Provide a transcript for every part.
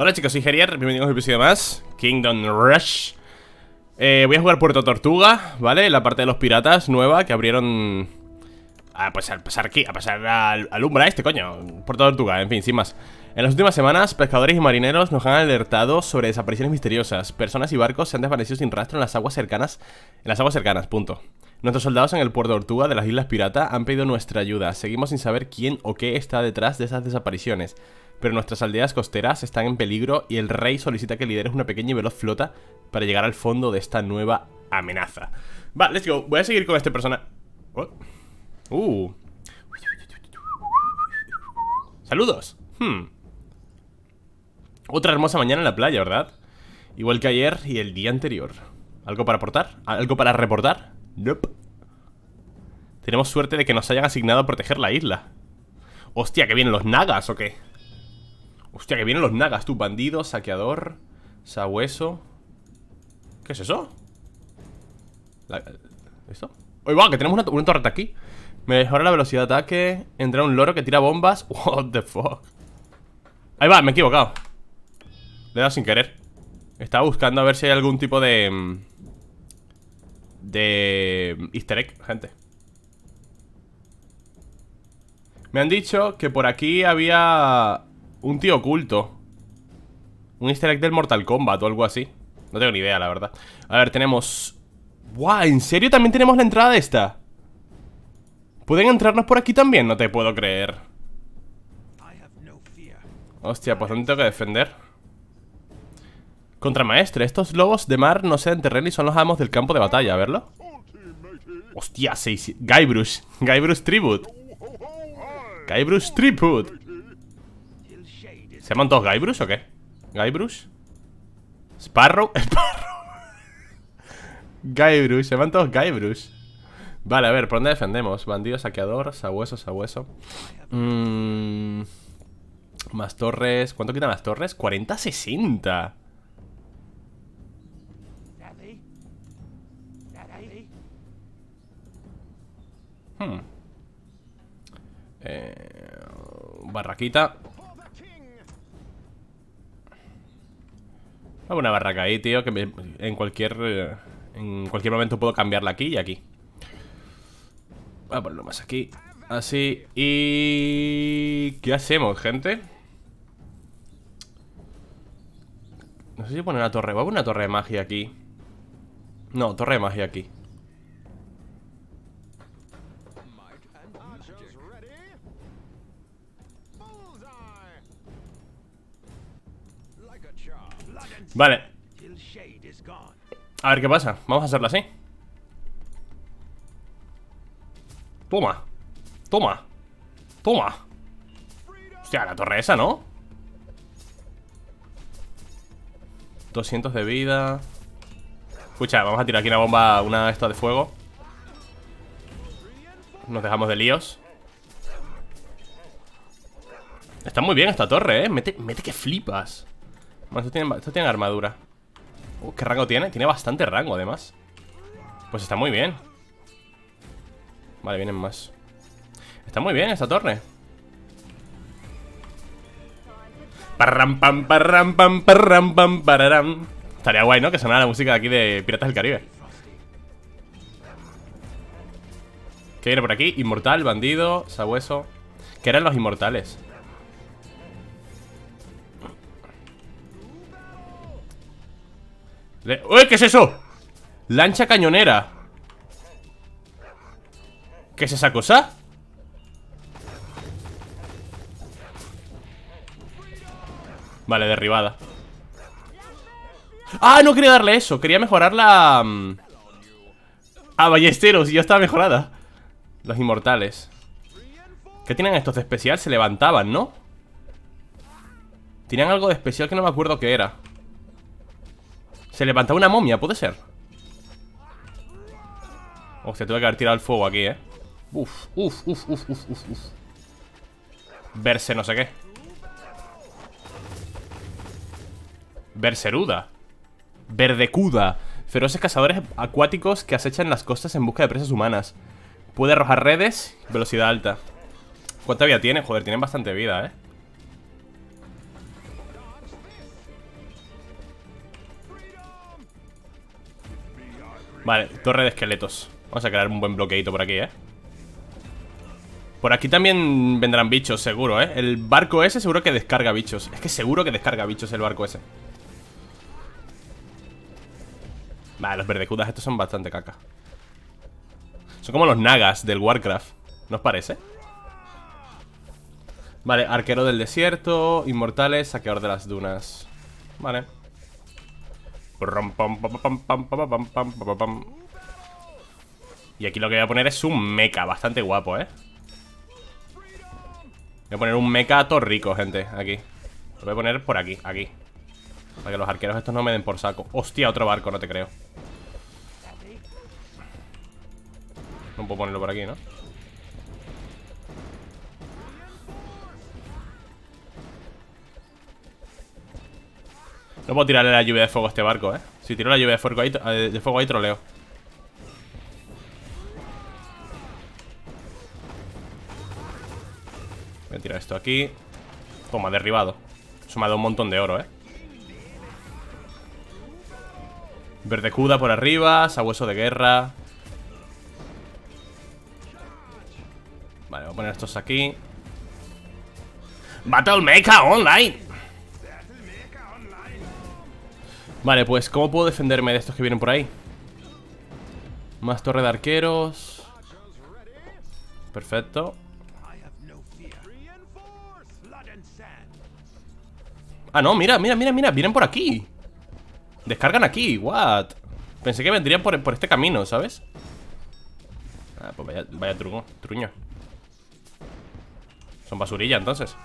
Hola chicos, soy Gerier, bienvenidos a un episodio más. Kingdom Rush. Eh, Voy a jugar Puerto Tortuga, ¿vale? La parte de los piratas nueva que abrieron a, Pues a pasar aquí, a pasar al, al Umbra este, coño Puerto Tortuga, en fin, sin más. En las últimas semanas, pescadores y marineros nos han alertado sobre desapariciones misteriosas. Personas y barcos se han desvanecido sin rastro en las aguas cercanas En las aguas cercanas, punto. Nuestros soldados en el puerto Tortuga de las Islas Pirata han pedido nuestra ayuda. Seguimos sin saber quién o qué está detrás de esas desapariciones pero nuestras aldeas costeras están en peligro y el rey solicita que lideres una pequeña y veloz flota para llegar al fondo de esta nueva amenaza. Va, let's go. Voy a seguir con este personaje. Uh. Saludos. Hmm. Otra hermosa mañana en la playa, ¿verdad? Igual que ayer y el día anterior. ¿Algo para aportar? ¿Algo para reportar? Nope. Tenemos suerte de que nos hayan asignado a proteger la isla. Hostia, ¿que vienen los nagas o qué? Hostia, que vienen los nagas, tú Bandido, saqueador Sabueso ¿Qué es eso? ¿Esto? ¡Uy, va! Que tenemos una, torreta aquí Mejora la velocidad de ataque Entra un loro que tira bombas What the fuck Ahí va, me he equivocado Le he dado sin querer Estaba buscando a ver si hay algún tipo de... Mm, de... Easter egg, gente Me han dicho que por aquí había un tío oculto Un easter egg del Mortal Kombat o algo así No tengo ni idea, la verdad A ver, tenemos... ¡Guau! ¿En serio también tenemos la entrada esta? ¿Pueden entrarnos por aquí también? No te puedo creer Hostia, pues ¿dónde tengo que defender? Contramaestre, estos lobos de mar no se terreno y son los amos del campo de batalla, a verlo Hostia, seis... Guybrush Guybrush Tribute Guybrush Tribute ¿Se llaman todos Guybrush o qué? ¿Guybrush? ¿Sparrow? ¿Sparrow? Guybrush, se llaman todos Guybrush Vale, a ver, ¿por dónde defendemos? Bandido, saqueador, sabueso, sabueso mmm... Más torres ¿Cuánto quitan las torres? 40, 60 Hmm eh, Barraquita Hago una barraca ahí, tío, que en cualquier eh, en cualquier momento puedo cambiarla aquí y aquí. Voy a ponerlo más aquí. Así. Y... ¿Qué hacemos, gente? No sé si poner una torre. Voy a poner una torre de magia aquí. No, torre de magia aquí. Vale. A ver qué pasa, vamos a hacerlo así. Toma. Toma. Toma. Hostia, la torre esa, ¿no? 200 de vida. Escucha, vamos a tirar aquí una bomba Una de estas de fuego. Nos dejamos de líos. Está muy bien esta torre, ¿eh? Mete, mete que flipas bueno, esto tiene, armadura uh, ¿Qué rango tiene? Tiene bastante rango, además Pues está muy bien Vale, vienen más Está muy bien esta torre Parram pam parram pam pararam Estaría guay, ¿no? Que sonara la música de aquí de Piratas del Caribe ¿Qué viene por aquí? Inmortal, bandido, sabueso ¿Qué eran los inmortales? ¡Uy! ¿Qué es eso? Lancha cañonera ¿Qué es esa cosa? Vale, derribada ¡Ah! No quería darle eso Quería mejorar la... Mm, ah, ballesteros Y ya estaba mejorada Los inmortales ¿Qué tienen estos de especial? Se levantaban, ¿no? Tenían algo de especial que no me acuerdo qué era se levantaba una momia, ¿puede ser? Hostia, tuve que haber tirado el fuego aquí, ¿eh? Uf, uf, uf, uf, uf, uf, Verse no sé qué Verseruda Verdecuda Feroces cazadores acuáticos que acechan las costas en busca de presas humanas Puede arrojar redes Velocidad alta ¿Cuánta vida tiene? Joder, tienen bastante vida, ¿eh? Vale, torre de esqueletos Vamos a crear un buen bloqueito por aquí, ¿eh? Por aquí también vendrán bichos, seguro, ¿eh? El barco ese seguro que descarga bichos Es que seguro que descarga bichos el barco ese Vale, los verdecudas estos son bastante caca Son como los nagas del Warcraft ¿No os parece? Vale, arquero del desierto Inmortales, saqueador de las dunas Vale Y aquí lo que voy a poner es un mecha Bastante guapo, ¿eh? Voy a poner un mecha todo rico, gente Aquí. Lo voy a poner por aquí, aquí. Para que los arqueros estos no me den por saco. Hostia, otro barco, no te creo. No puedo ponerlo por aquí, ¿no? No puedo tirarle la lluvia de fuego a este barco, ¿eh? Si tiro la lluvia de fuego ahí, eh, de fuego ahí troleo. Voy a tirar esto aquí. Toma, derribado. Eso me ha dado un montón de oro, ¿eh? Verdecuda por arriba Sabueso de guerra. Vale, voy a poner estos aquí. Battle Mecha Online Vale, pues ¿cómo puedo defenderme de estos que vienen por ahí? Más torre de arqueros. Perfecto. Ah, no, mira, mira, mira, mira Vienen por aquí. Descargan aquí, what Pensé que vendrían por, por este camino, ¿sabes? Ah, pues vaya, vaya truño. Son basurilla, entonces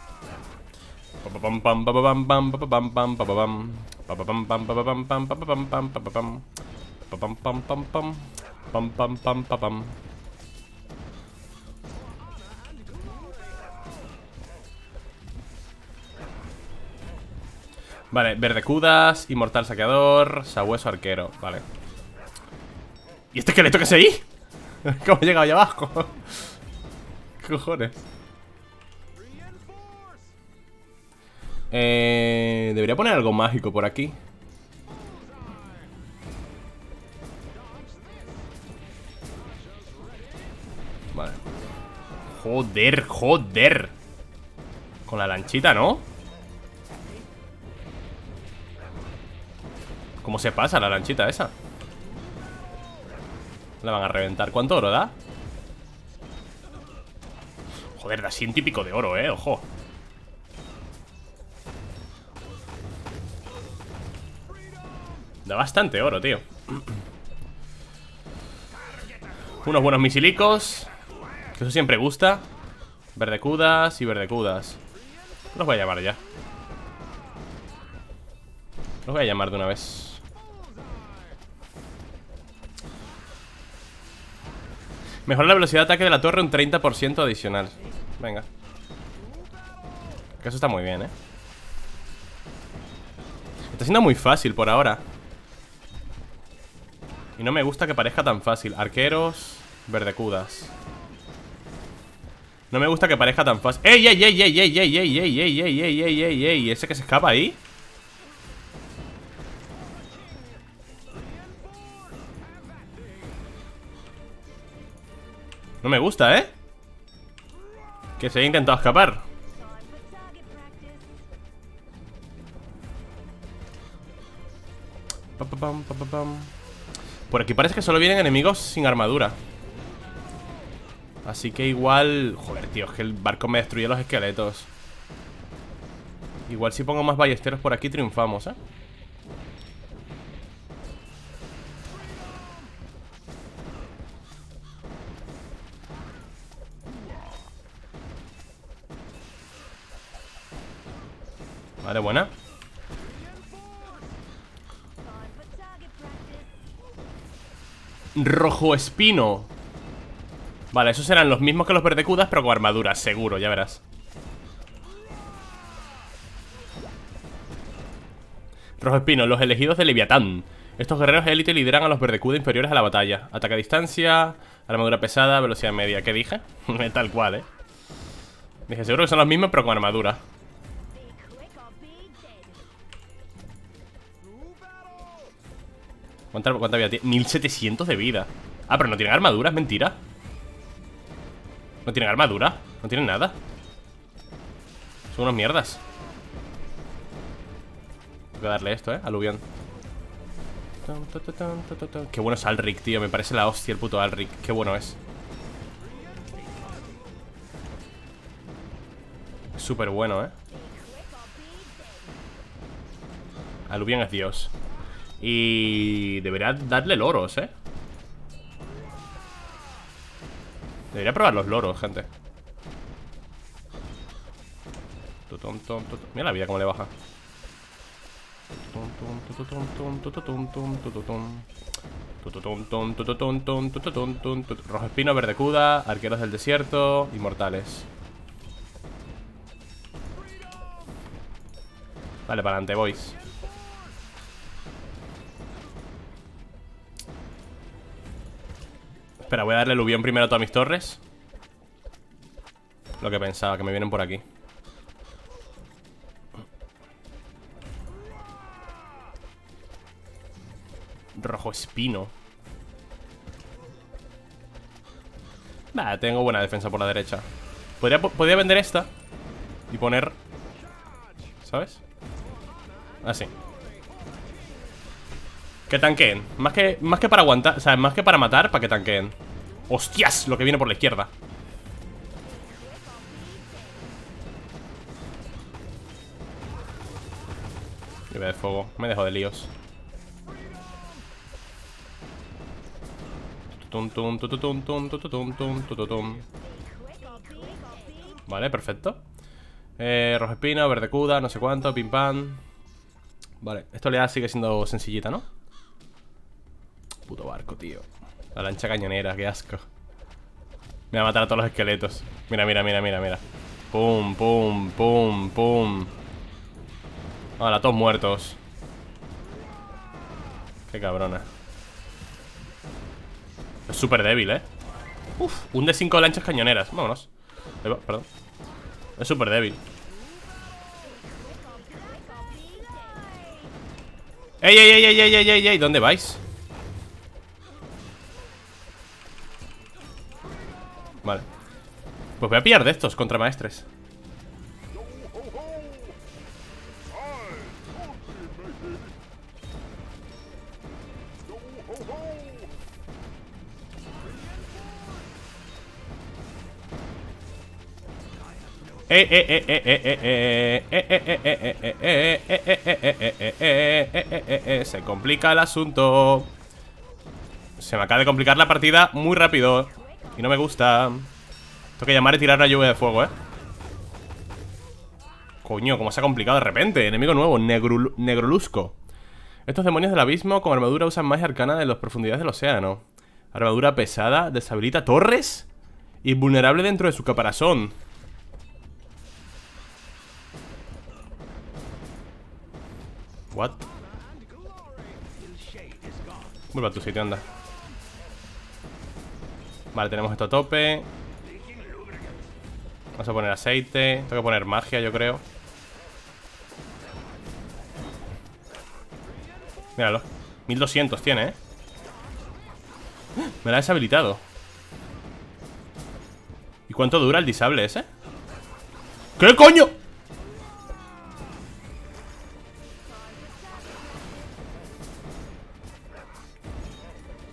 Vale, verdecudas, inmortal saqueador, sabueso arquero, vale ¿Y este esqueleto que es ahí? ¿Cómo ha llegado allá abajo? ¿Qué cojones? Eh, debería poner algo mágico por aquí Vale Joder, joder Con la lanchita, ¿no? ¿Cómo se pasa la lanchita esa? La van a reventar ¿Cuánto oro da? Joder, da ciento y pico de oro, eh, ojo Da bastante oro, tío. Unos buenos misilicos Que eso siempre gusta. Verdecudas y verdecudas Los voy a llamar ya. Los voy a llamar de una vez. Mejora la velocidad de ataque de la torre un 30% adicional. Venga. Que eso está muy bien, eh Está siendo muy fácil por ahora y no me gusta que parezca tan fácil Arqueros, verdecudas No me gusta que parezca tan fácil ¡Ey, ey, ey, ey, ey, ey, ey, ey, ey, ey, ey, ey, ey, ey! ¿Ese que se escapa ahí? No me gusta, ¿eh? Que se haya intentado escapar pam, pam, pam, pam. Por aquí parece que solo vienen enemigos sin armadura. Así que igual... Joder, tío, es que el barco me destruye los esqueletos. Igual si pongo más ballesteros por aquí triunfamos, ¿eh? Vale, buena Rojo espino. Vale, esos serán los mismos que los verdecudas Pero con armadura, seguro, ya verás. Rojo espino, los elegidos de Leviatán. Estos guerreros élite lideran a los verdecudas inferiores a la batalla. Ataque a distancia, armadura pesada, velocidad media. ¿Qué dije? Tal cual, eh. Dije, seguro que son los mismos pero con armadura ¿Cuánta, cuánta vida tiene? 1700 de vida. Ah, pero no tiene armadura, es mentira. No tienen armadura No tienen nada. Son unas mierdas. Tengo que darle esto, eh, aluvión Qué bueno es Alric, tío Me parece la hostia el puto Alric. Qué bueno es. Súper bueno, eh. Aluvión es Dios Y debería darle loros, eh Debería probar los loros, gente. Mira la vida cómo le baja. Rojo espino, verde cuda Arqueros del desierto Inmortales. Vale, para adelante, boys Espera, voy a darle aluvión primero a todas mis torres. Lo que pensaba, que me vienen por aquí. Rojo espino. Vale, tengo buena defensa por la derecha. Podría, podría vender esta Y poner ¿Sabes? Así que tanqueen. Más que, más que para aguantar, o sea, más que para matar Para que tanqueen. ¡Hostias! Lo que viene por la izquierda. Lluvia de fuego. Me dejo de líos. Vale, perfecto. Eh, Rojo espino, verde cuda, no sé cuánto, pim pam. Vale, esto le sigue siendo sencillita, ¿no? Puto barco, tío. La lancha cañonera, qué asco. Me va a matar a todos los esqueletos. Mira, mira, mira, mira, mira. Pum, pum, pum, pum. Hola, todos muertos. Qué cabrona. Es súper débil, ¿eh? Uf, un de cinco lanchas cañoneras. Vámonos. Perdón. Es súper débil. ¡Ey, ey, ey, ey, ey, ey, ey! ¿Dónde vais? Pues voy a pillar de estos contra maestres Se complica el asunto Se me acaba de complicar la partida muy rápido y no me gusta Tengo que llamar y tirar la lluvia de fuego, ¿eh? Coño, cómo se ha complicado de repente. Enemigo nuevo, Negrolusco. Estos demonios del abismo con armadura usan magia arcana de las profundidades del océano. Armadura pesada, deshabilita torres Y vulnerable dentro de su caparazón. What? Vuelve a tu sitio, anda. Vale, tenemos esto a tope Vamos a poner aceite Tengo que poner magia, yo creo Míralo 1200 tiene, ¿eh? Me la ha deshabilitado ¿Y cuánto dura el disable ese? ¿Qué coño?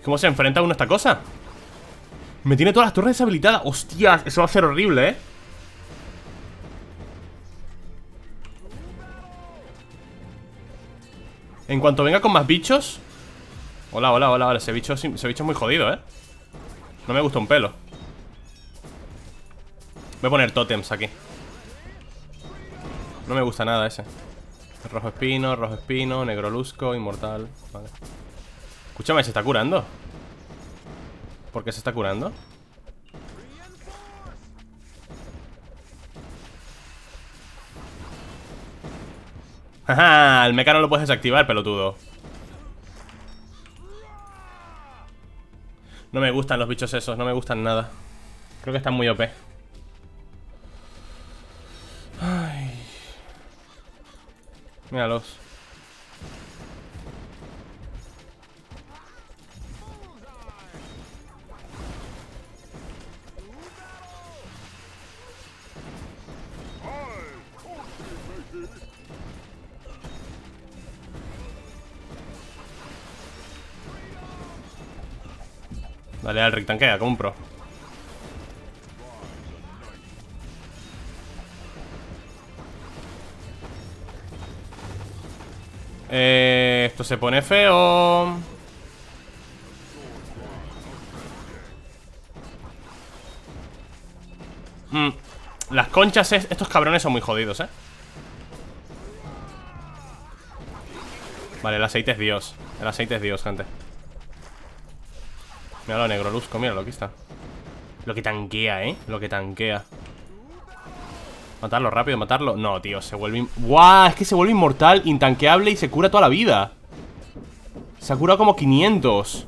¿Cómo se enfrenta uno a esta cosa? Me tiene todas las torres deshabilitadas Hostias, eso va a ser horrible, ¿eh? En cuanto venga con más bichos Hola, hola, hola, hola Ese bicho, ese bicho es muy jodido, ¿eh? No me gusta un pelo Voy a poner tótems aquí No me gusta nada ese Rojo espino, rojo espino, negro lusco, inmortal Vale Escúchame, ¿se está curando? ¿Por qué se está curando? ¡Ajá! El mecano lo puedes desactivar, pelotudo No me gustan los bichos esos, no me gustan nada Creo que están muy OP Ay. Míralos Dale al Rick, tanquea, compro Eh, esto se pone feo. Mm, Las conchas, estos cabrones son muy jodidos, eh Vale, el aceite es Dios. El aceite es Dios, gente Mira lo negro, Luzco, mira lo que está. Lo que tanquea, eh Lo que tanquea. Matarlo rápido, matarlo. No, tío, se vuelve... ¡Guau! Es que se vuelve inmortal, intanqueable y se cura toda la vida. Se ha curado como 500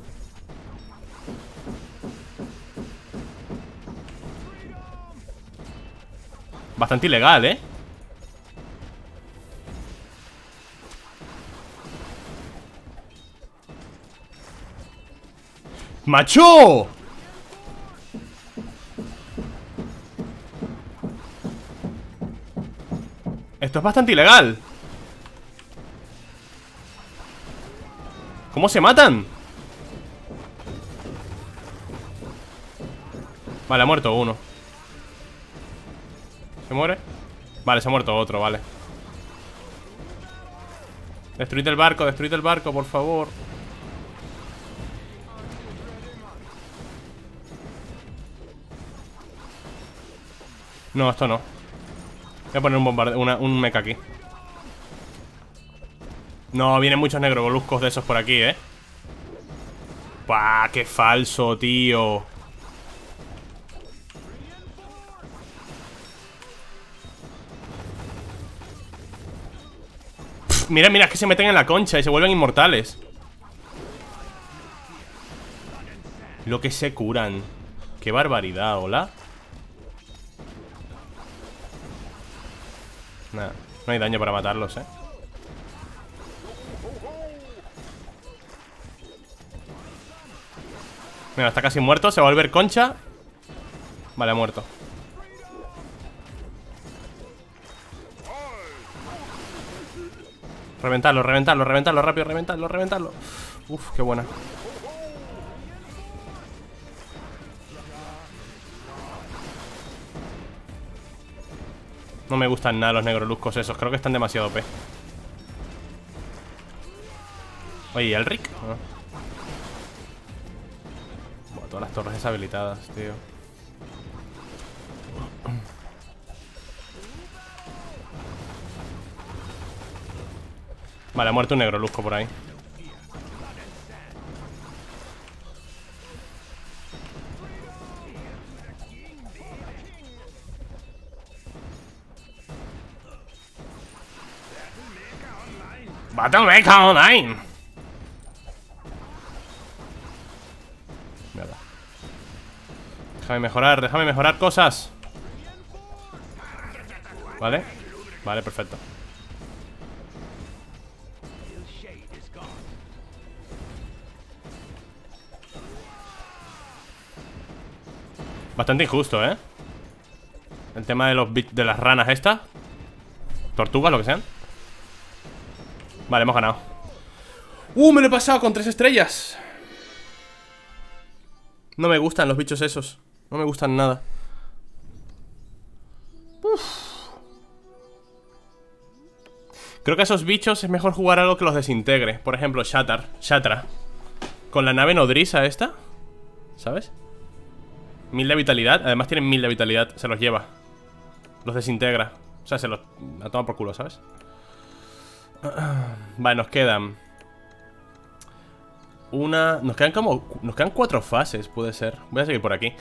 Bastante ilegal, ¿eh? ¡Macho! Esto es bastante ilegal ¿Cómo se matan? Vale, ha muerto uno ¿Se muere? Vale, se ha muerto otro, vale Destruid el barco, destruid el barco, por favor No, esto no Voy a poner un bombardeo, un mecha aquí No, vienen muchos negroboluscos de esos por aquí, ¿eh? ¡Pah! ¡Qué falso, tío! mira, mira, es que se meten en la concha y se vuelven inmortales Lo que se curan Qué barbaridad, ¿hola? Nada, no hay daño para matarlos, eh. Mira, está casi muerto, se va a volver concha. Vale, ha muerto. Reventarlo, reventarlo, reventarlo, rápido, reventarlo, reventarlo. Uf, qué buena No me gustan nada los negroluzcos esos Creo que están demasiado OP Oye, ¿y el Rick? Ah. todas las torres deshabilitadas, tío Vale, ha muerto un negroluzco por ahí Mecha Online. Mierda. Déjame mejorar, déjame mejorar cosas. Vale. Vale, perfecto. Bastante injusto, ¿eh? El tema de los de las ranas estas Tortugas, lo que sean Vale, hemos ganado. ¡Uh! Me lo he pasado con tres estrellas. No me gustan los bichos esos. No me gustan nada. Creo que a esos bichos es mejor jugar algo que los desintegre. Por ejemplo, Shatter Shatra. Con la nave nodriza esta ¿Sabes? Mil de vitalidad. Además tienen mil de vitalidad. Se los lleva. Los desintegra. O sea, se los... La toma por culo, ¿sabes? Vale, nos quedan Una... Nos quedan como... Nos quedan cuatro fases, puede ser. Voy a seguir por aquí.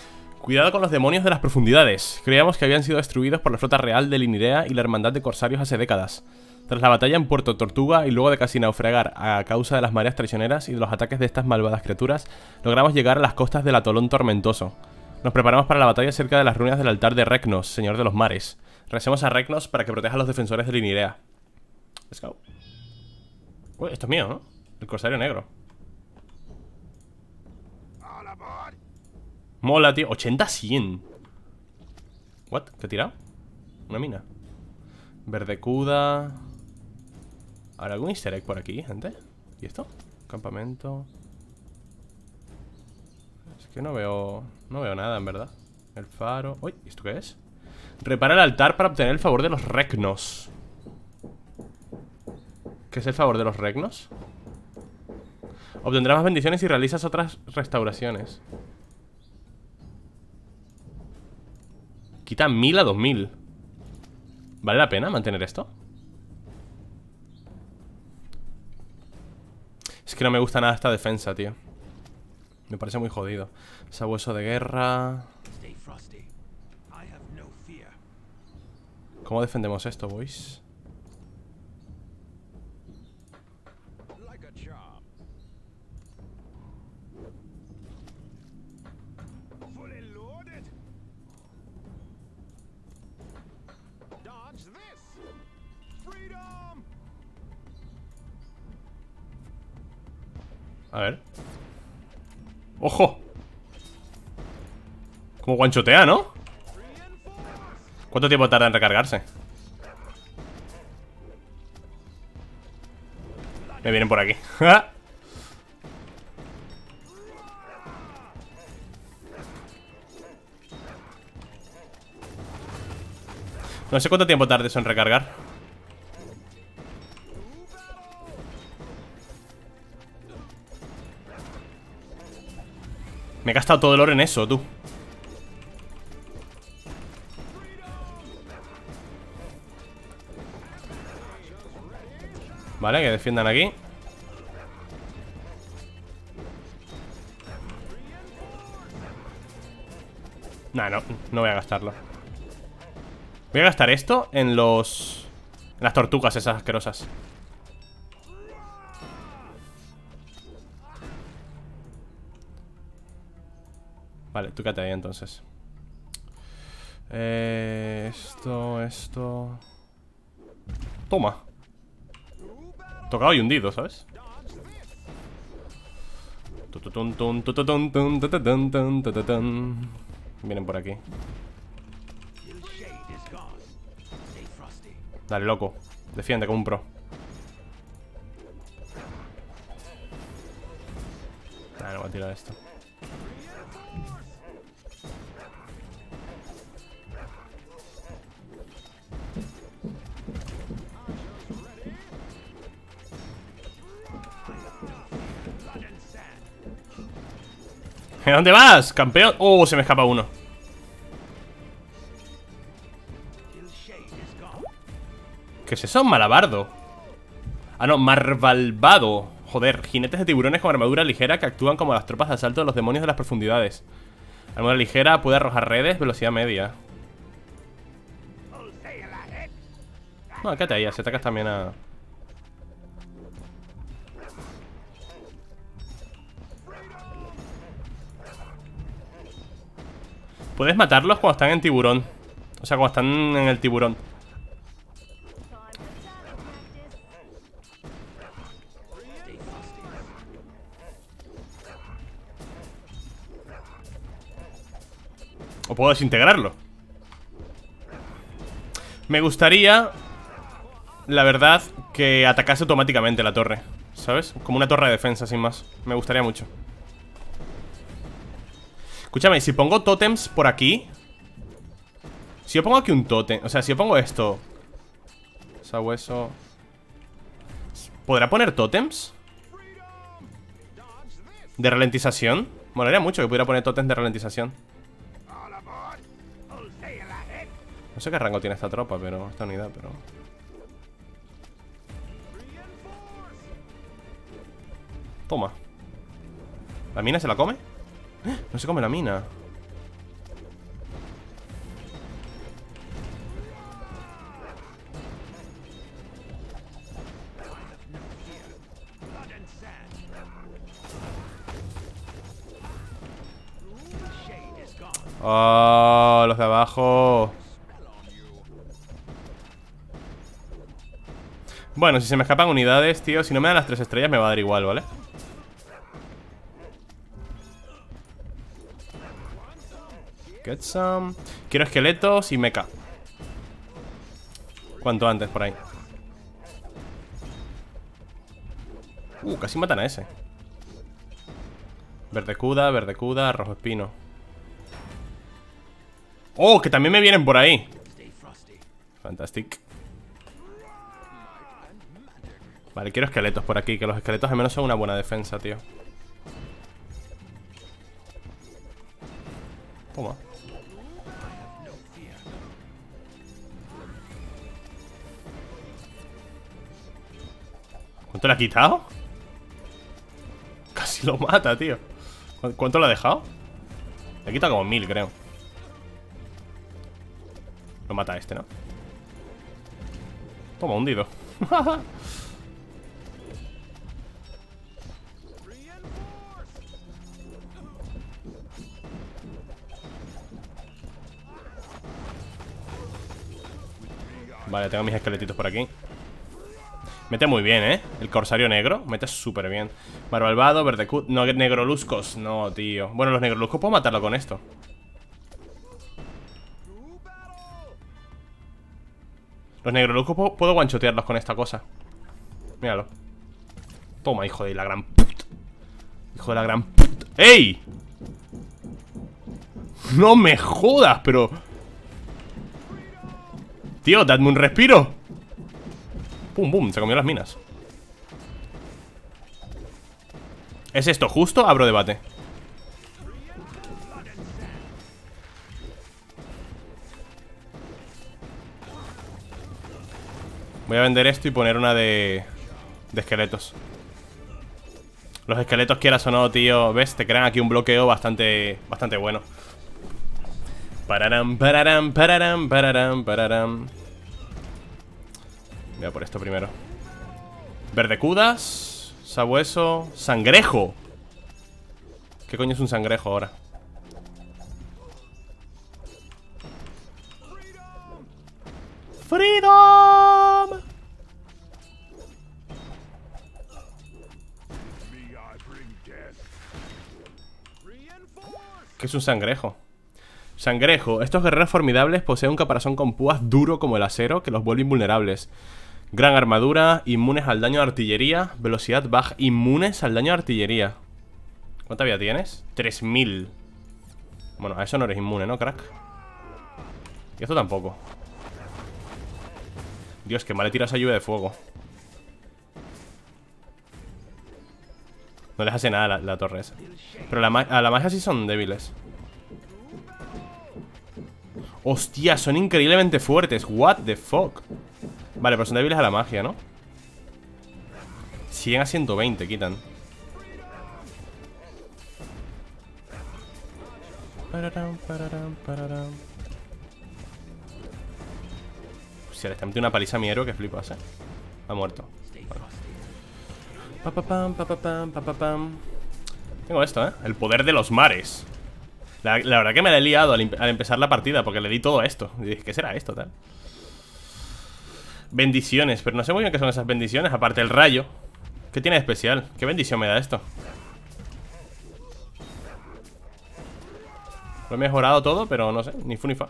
Cuidado con los demonios de las profundidades. Creíamos que habían sido destruidos por la flota real de Linirea y la hermandad de corsarios hace décadas. Tras la batalla en Puerto Tortuga y luego de casi naufragar a causa de las mareas traicioneras y de los ataques de estas malvadas criaturas Logramos llegar a las costas del atolón tormentoso. Nos preparamos para la batalla cerca de las ruinas del altar de Recnos, señor de los mares. Recemos a Recnos para que proteja a los defensores de Linirea Let's go Uy, esto es mío, ¿no? El corsario negro Mola, tío 80-100 What? ¿Qué he tirado? Una mina Verdecuda ¿Habrá algún easter egg por aquí, gente? ¿Y esto? Campamento Es que no veo... No veo nada, en verdad El faro... Uy, ¿esto qué es? Repara el altar para obtener el favor de los regnos ¿Qué es el favor de los regnos? Obtendrás más bendiciones y realizas otras restauraciones. Quita mil a dos mil. ¿Vale la pena mantener esto? Es que no me gusta nada esta defensa, tío. Me parece muy jodido. Sabueso de guerra. ¿Cómo defendemos esto, boys? A ver ¡Ojo! Como guanchotea, ¿no? ¿Cuánto tiempo tarda en recargarse? Me vienen por aquí No sé cuánto tiempo tardes en recargar Me he gastado todo el oro en eso, tú. Vale, que defiendan aquí. Nah, no, no voy a gastarlo. Voy a gastar esto en los... En las tortugas esas asquerosas Vale, tú quédate ahí entonces. Eh, Esto, esto. Toma. Tocado y hundido, ¿sabes? Vienen por aquí. Dale, loco. Defiende como un pro. Dale, no voy a tirar esto ¿A dónde vas, campeón? Oh, se me escapa uno ¿Qué es eso? Malabardo Ah, no, Marvalvado Joder, jinetes de tiburones con armadura ligera Que actúan como las tropas de asalto de los demonios de las profundidades Armadura ligera, puede arrojar redes, velocidad media No, quédate ahí, se atacas también a... Puedes matarlos cuando están en tiburón. O sea, cuando están en el tiburón. O puedo desintegrarlo. Me gustaría La verdad Que atacase automáticamente la torre ¿Sabes? Como una torre de defensa sin más. Me gustaría mucho Escúchame, si pongo tótems por aquí Si yo pongo aquí un tótem O sea, si yo pongo esto hueso ¿Podrá poner tótems? ¿De ralentización? Molaría mucho que pudiera poner tótems de ralentización No sé qué rango tiene esta tropa, pero Esta unidad, pero... Toma ¿La mina se la come? No se come la mina Oh, los de abajo Bueno, si se me escapan unidades, tío Si no me dan las tres estrellas me va a dar igual, ¿vale? Get some. Quiero esqueletos y mecha. Cuanto antes, por ahí. Uh, casi matan a ese. Verde cuda, verde cuda, rojo espino ¡Oh! Que también me vienen por ahí Fantastic Vale, quiero esqueletos por aquí Que los esqueletos al menos son una buena defensa, tío Toma ¿Cuánto le ha quitado? Casi lo mata, tío ¿Cuánto le ha dejado? Le ha quitado como mil, creo Lo mata este, ¿no? Toma, hundido Vale, tengo mis esqueletitos por aquí Mete muy bien, ¿eh? El corsario negro Mete súper bien. Barbalbado, verde No, negroluscos No, tío. Bueno, los negroluscos puedo matarlo con esto. Los negroluscos puedo, puedo guanchotearlos con esta cosa. Míralo. Toma, hijo de la gran puta Hijo de la gran puta ¡Ey! No me jodas, pero... Tío, dadme un respiro Pum, pum, se comió las minas. ¿Es esto justo? Abro debate. Voy a vender esto y poner una de... De esqueletos. Los esqueletos quieras o no, tío ¿Ves? Te crean aquí un bloqueo bastante... Bastante bueno. Pararam, pararam, pararam, pararam, pararam Por esto primero Verdecudas Sabueso Sangrejo ¿Qué coño es un sangrejo ahora? ¡Freedom! ¿Qué es un sangrejo? Sangrejo. Estos guerreros formidables poseen un caparazón con púas duro como el acero que los vuelve invulnerables. Gran armadura, inmunes al daño de artillería, velocidad baja, inmunes al daño de artillería. ¿Cuánta vida tienes? 3000. Bueno, a eso no eres inmune, ¿no, crack? Y esto tampoco. Dios, que mal le tira esa lluvia de fuego. No les hace nada la, torre esa. Pero a la magia sí son débiles. Hostia, son increíblemente fuertes What the fuck Vale, pero son débiles a la magia, ¿no? Siguen a 120, quitan. Hostia, le está metiendo una paliza a mi héroe que flipas, eh Ha muerto. Tengo esto, eh El poder de los mares. La, verdad que me la he liado al, empezar la partida Porque le di todo esto. Y dije, ¿qué será esto, tal? Bendiciones, pero no sé muy bien qué son esas bendiciones Aparte el rayo ¿Qué tiene de especial? ¿Qué bendición me da esto? Lo he mejorado todo, pero no sé, ni fu ni fa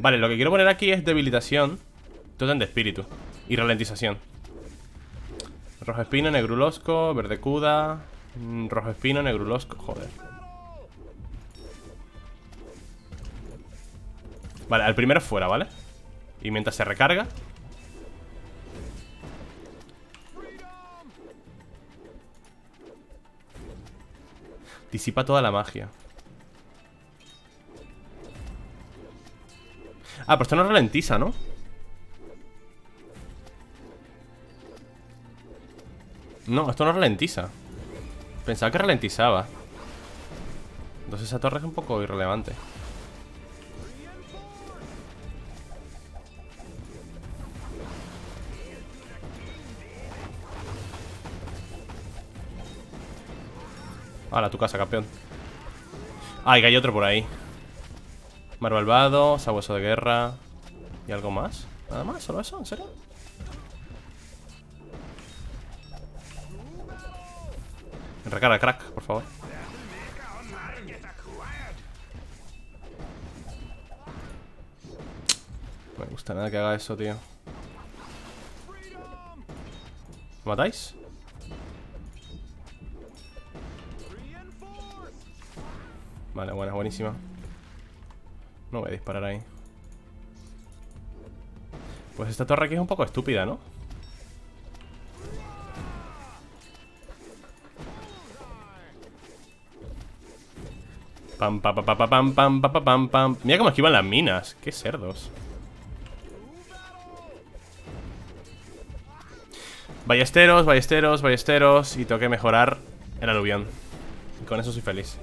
Vale, lo que quiero poner aquí es debilitación Totem de espíritu Y ralentización Rojo espino, negrulosco, verde cuda mm, Rojo espino, negrulosco, joder Vale, al primero fuera, ¿vale? Y mientras se recarga Disipa toda la magia. Ah, pero esto no ralentiza, ¿no? No, esto no ralentiza. Pensaba que ralentizaba. Entonces esa torre es un poco irrelevante A tu casa, campeón Ah, y hay otro por ahí Marvalvado, sabueso de guerra ¿Y algo más? ¿Nada más? ¿Solo eso? ¿En serio? Recarga, crack, por favor me gusta nada que haga eso, tío ¿Lo matáis? Vale, buena, buenísima. No voy a disparar ahí. Pues esta torre aquí es un poco estúpida, ¿no? Pam, pam, pam, pam, pam, pam, pam, pam. Mira cómo esquivan las minas. Qué cerdos. Ballesteros, ballesteros, ballesteros. Y tengo que mejorar el aluvión. Y con eso soy feliz.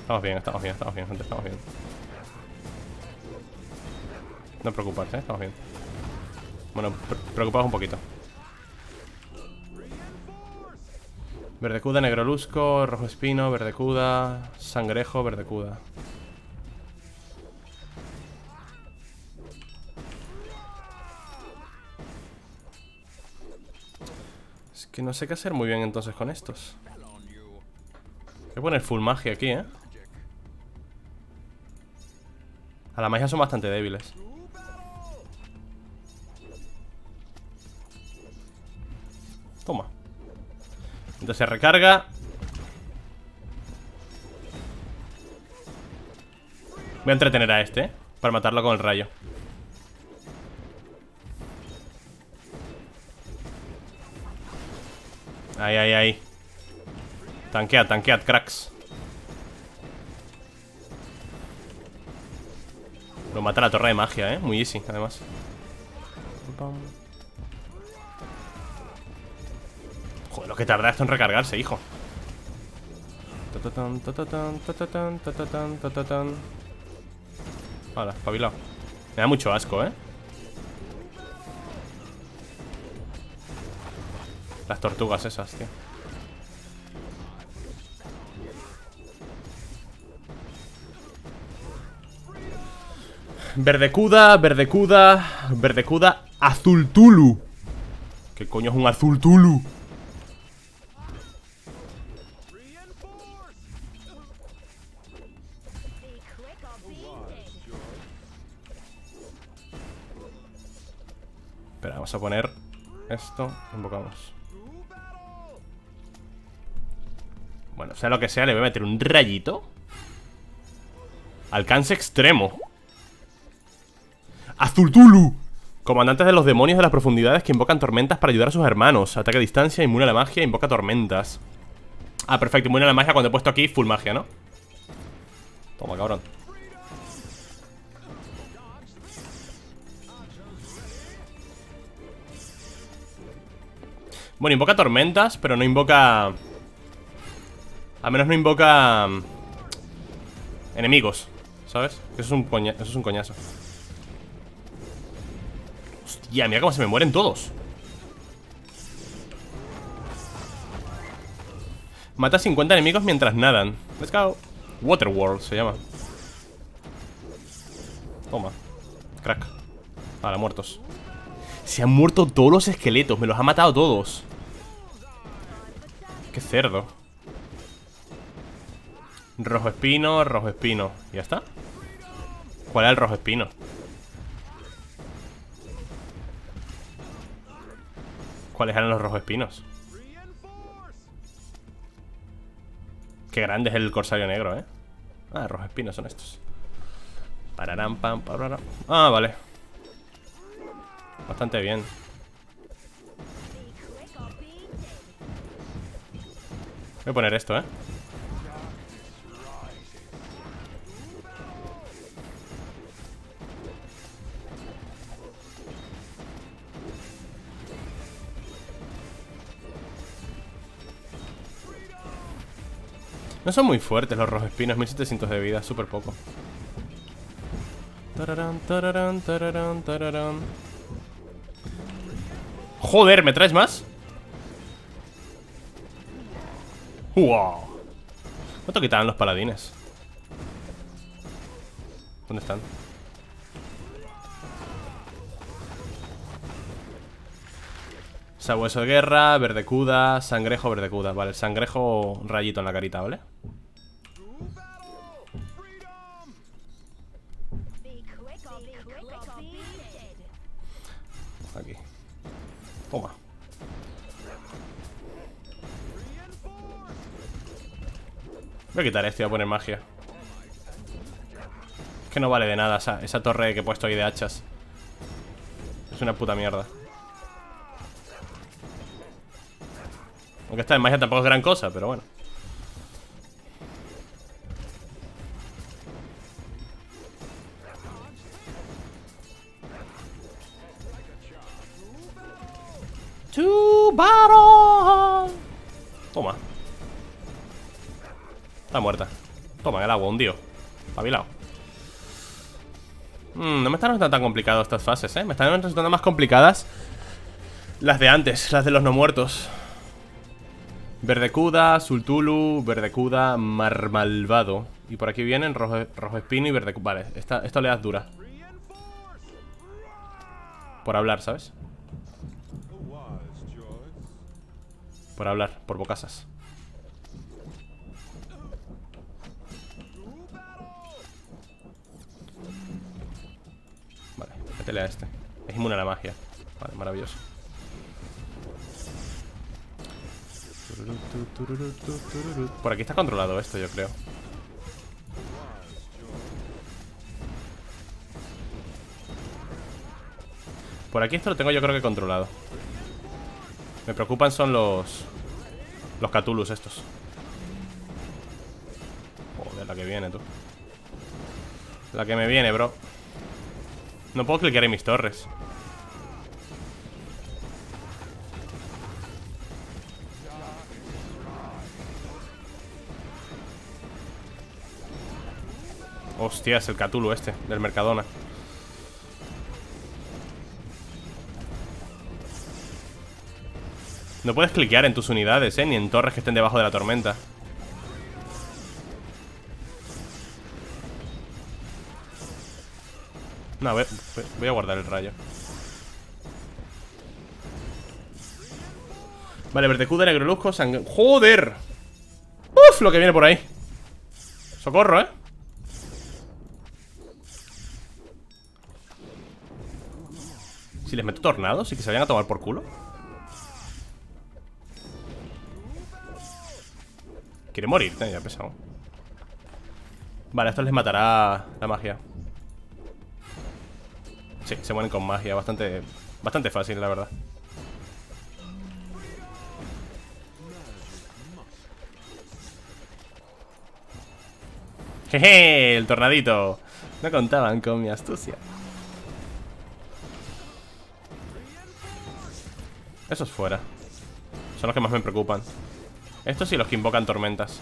Estamos bien, estamos bien, estamos bien, gente, estamos bien. No preocuparse, ¿eh? estamos bien Bueno, preocupados un poquito Verde cuda, negro lusco, rojo espino, verde cuda, sangrejo, verde que no sé qué hacer muy bien entonces con estos. Voy a poner full magia aquí, ¿eh? A la magia son bastante débiles. Toma Entonces recarga Voy a entretener a este, ¿eh? Para matarlo con el rayo Ahí, ahí, ahí. Tanquead, tanquead, cracks. Lo mata la torre de magia, ¿eh? Muy easy, además. Joder, lo que tarda esto en recargarse, hijo. Vale, espabilado. Me da mucho asco, ¿eh? Las tortugas esas, tío Verdecuda, verdecuda Verdecuda Azul Tulu ¿Qué coño es un azul Tulu? Espera, vamos a poner esto. Invocamos. Bueno, sea lo que sea, le voy a meter un rayito. Alcance extremo. Azultulu. Comandantes de los demonios de las profundidades que invocan tormentas para ayudar a sus hermanos. Ataque a distancia, inmune a la magia, invoca tormentas. Ah, perfecto, inmune a la magia cuando he puesto aquí full magia, ¿no? Toma, cabrón. Bueno, invoca tormentas, pero no invoca... Al menos no invoca... Mm, enemigos, ¿sabes? Eso es un, Eso es un coñazo. Hostia, mira cómo se me mueren todos. Mata 50 enemigos mientras nadan. Let's go. Waterworld se llama. Toma. Crack. Ahora, muertos. Se han muerto todos los esqueletos. Me los ha matado todos. Qué cerdo Rojo espino, rojo espino ¿Ya está? ¿Cuál es el rojo espino? ¿Cuáles eran los rojos espinos? Qué grande es el corsario negro, ¿eh? Ah, rojos espinos son estos Pararán, pam, pararán. Ah, vale Bastante bien Voy a poner esto, ¿eh? No son muy fuertes los rojos espinos, 1700 de vida, súper poco. Joder, ¿me traes más? ¡Wow! ¿Cuánto quitaban los paladines? ¿Dónde están? Sabueso de guerra, verdecuda, sangrejo, verdecuda Vale, sangrejo rayito en la carita, ¿vale? Aquí. Toma. Voy a quitar esto y voy a poner magia. Es que no vale de nada esa torre que he puesto ahí de hachas. Es una puta mierda. Aunque esta de magia tampoco es gran cosa, pero bueno. Toma. Está muerta. Toma, el agua, hundido Pabilado mm, No me están resultando tan complicadas estas fases, eh Me están resultando más complicadas Las de antes, las de los no muertos Verdecuda, Sultulu, Verdecuda, Mar Malvado. Y por aquí vienen Rojo, rojo Espino y Verdecuda Vale, esta, esta oleada es dura. Por hablar, ¿sabes? Por hablar, por bocasas Vale, métele a este. Es inmune a la magia. Vale, maravilloso Por aquí está controlado esto, yo creo. Por aquí esto lo tengo yo creo que controlado. Me preocupan son los los Catulus estos. Joder, la que viene, tú. La que me viene, bro. No puedo clicar en mis torres Hostia, es el Catulu este Del Mercadona No puedes cliquear en tus unidades, ¿eh? Ni en torres que estén debajo de la tormenta No, voy, voy a guardar el rayo Vale, verdecuda, negroluzco, sangre... ¡Joder! ¡Uf! Lo que viene por ahí Socorro, ¿eh? Si les meto tornados y que se vayan a tomar por culo. Quiere morir, ya pesado Vale, esto les matará la magia. Sí, se mueren con magia Bastante, bastante fácil, la verdad. Jeje, el tornadito. No contaban con mi astucia Esos fuera. Son los que más me preocupan. Estos sí los que invocan tormentas.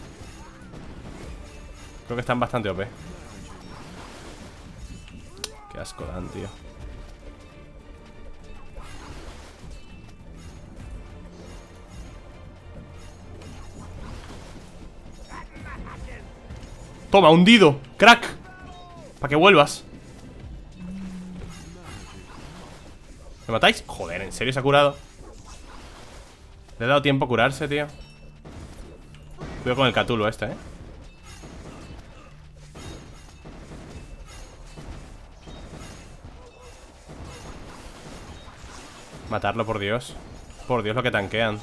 Creo que están bastante OP Qué asco dan, tío. Toma, hundido. Crack. Para que vuelvas. ¿Me matáis? Joder, ¿en serio se ha curado? Le he dado tiempo a curarse, tío. Cuidado con el Catulo este, ¿eh? Matarlo, por Dios. Por Dios lo que tanquean.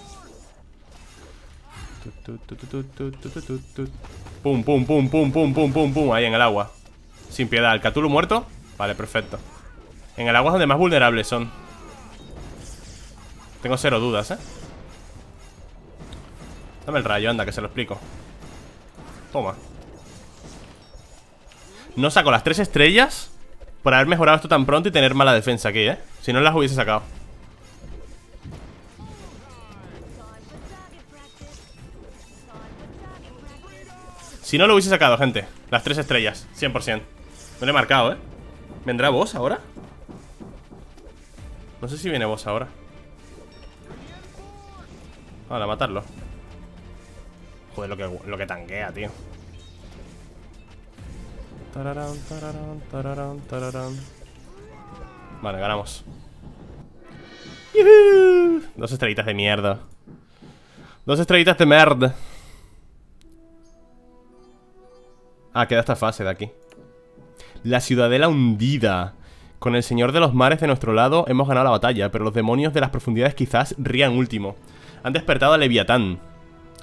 Pum, pum, pum, pum, pum, pum, pum, pum Ahí en el agua. Sin piedad, ¿el Catulo muerto? Vale, perfecto. En el agua es donde más vulnerables son. Tengo cero dudas, ¿eh? Dame el rayo, anda, que se lo explico. Toma. No saco las tres estrellas Por haber mejorado esto tan pronto y tener mala defensa aquí, ¿eh? Si no las hubiese sacado. Si no lo hubiese sacado, gente. Las tres estrellas, 100% Me lo he marcado, ¿eh? ¿Vendrá vos ahora? No sé si viene vos ahora. Vale, matarlo Joder, lo que, lo que tanquea, tío. Vale, ganamos. Dos estrellitas de mierda. Dos estrellitas de mierda Ah, queda esta fase de aquí. La ciudadela hundida. Con el señor de los mares de nuestro lado hemos ganado la batalla, pero los demonios de las profundidades quizás rían último. Han despertado a Leviatán,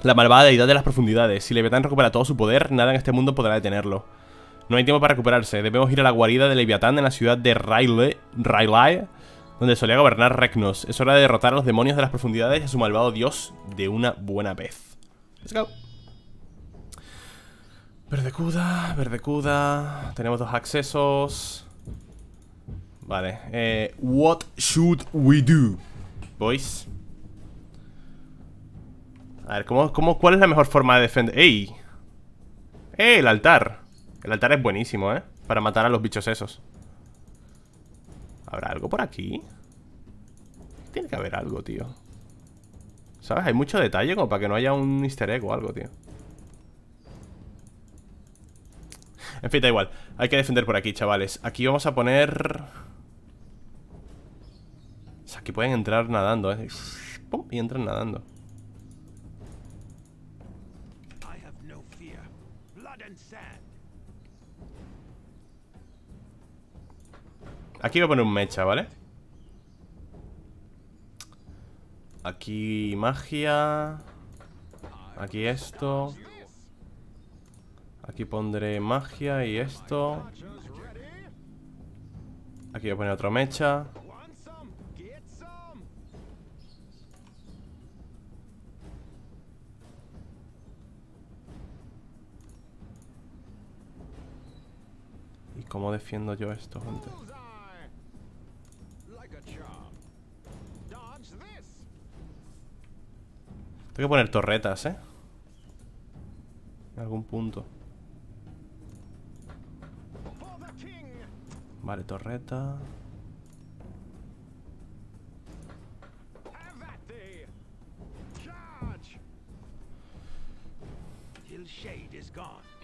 la malvada deidad de las profundidades. Si Leviatán recupera todo su poder, nada en este mundo podrá detenerlo. No hay tiempo para recuperarse. Debemos ir a la guarida de Leviatán en la ciudad de Rayleigh donde solía gobernar Reknos. Es hora de derrotar a los demonios de las profundidades y a su malvado dios de una buena vez. Let's go. Verdecuda, Verdecuda. Tenemos dos accesos. Vale, eh, what should we do, boys? A ver, ¿cómo, cómo, cuál es la mejor forma de defender? ¡Ey! ¡Eh, el altar! El altar es buenísimo, ¿eh? Para matar a los bichos esos ¿Habrá algo por aquí? Tiene que haber algo, tío ¿Sabes? Hay mucho detalle como para que no haya un easter egg o algo, tío En fin, da igual Hay que defender por aquí, chavales Aquí vamos a poner aquí pueden entrar nadando, ¿eh? Y entran nadando. Aquí voy a poner un mecha, ¿vale? Aquí magia Aquí esto Aquí pondré magia y esto Aquí voy a poner otro mecha ¿Cómo defiendo yo esto, gente? Tengo que poner torretas, ¿eh? En algún punto Vale, torreta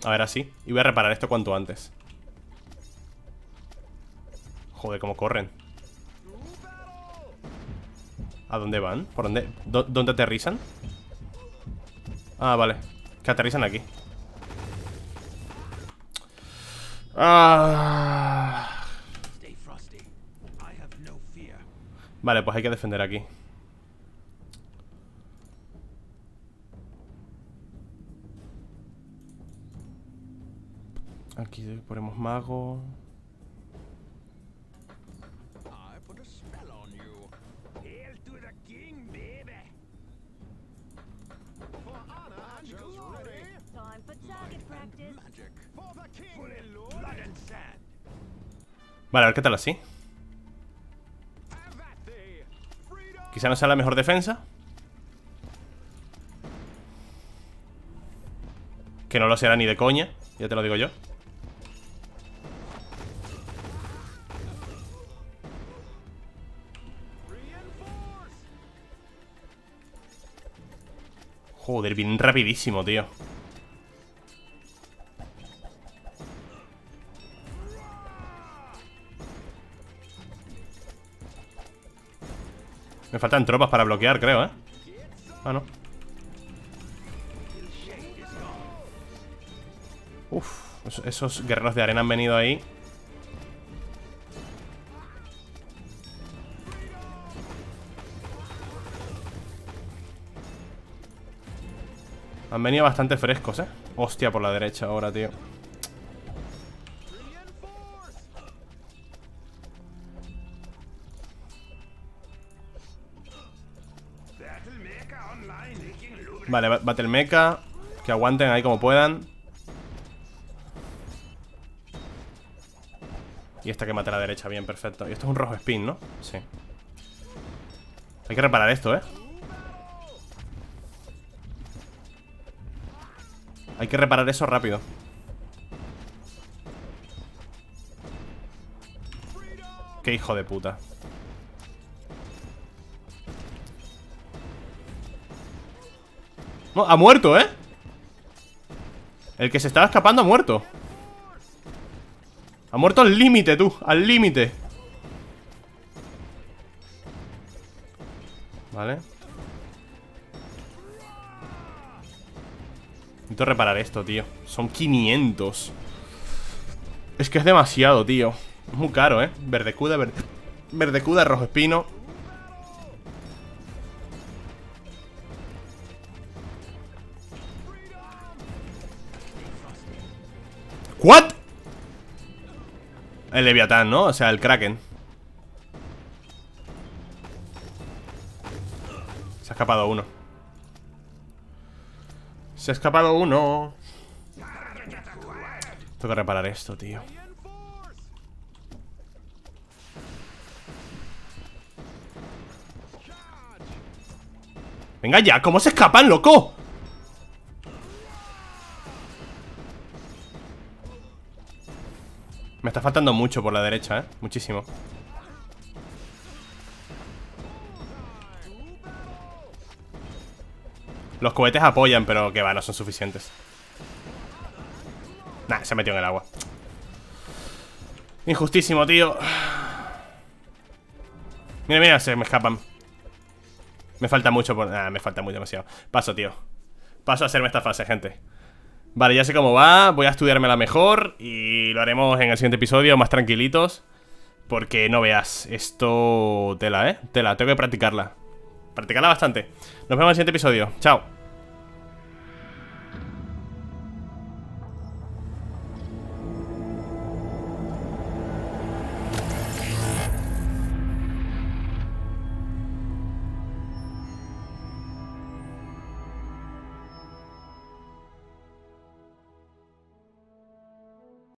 A ver, así Y voy a reparar esto cuanto antes Joder, cómo corren ¿A dónde van? ¿Por dónde? ¿Dónde aterrizan? Ah, vale. Que aterrizan aquí. Ah. Vale, pues hay que defender aquí. Aquí ponemos mago Vale, a ver qué tal así. Quizá no sea la mejor defensa. Que no lo será ni de coña Ya te lo digo yo. Joder, bien rapidísimo, tío faltan tropas para bloquear, creo, ¿eh? Ah, no Uf, esos guerreros de arena han venido ahí Han venido bastante frescos, ¿eh? Hostia, por la derecha ahora, tío Vale, Battle Mecha Que aguanten ahí como puedan. Y esta que mata a la derecha, bien, perfecto. Y esto es un rojo spin, ¿no? Sí. Hay que reparar esto, ¿eh? Hay que reparar eso rápido. Qué hijo de puta ha muerto, ¿eh? El que se estaba escapando ha muerto. Ha muerto al límite, tú Al límite. Vale. Necesito reparar esto, tío. Son 500 Es que es demasiado, tío. Muy caro, ¿eh? Verde cuda, verde, verde cuda, rojo espino ¿What? El Leviatán, ¿no? O sea, el Kraken Se ha escapado uno Se ha escapado uno Tengo que reparar esto, tío Venga ya, ¿cómo se escapan, loco? Me está faltando mucho por la derecha, ¿eh? Muchísimo. Los cohetes apoyan, pero que va, no son suficientes. Nah, se metió en el agua. Injustísimo, tío. Mira, mira, se me escapan. Me falta mucho por... Nah, me falta muy demasiado. Paso, tío. Paso a hacerme esta fase, gente Vale, ya sé cómo va, voy a estudiármela mejor y lo haremos en el siguiente episodio más tranquilitos Porque no veas, esto... tela, ¿eh? Tela, tengo que practicarla. Practicarla bastante. Nos vemos en el siguiente episodio, chao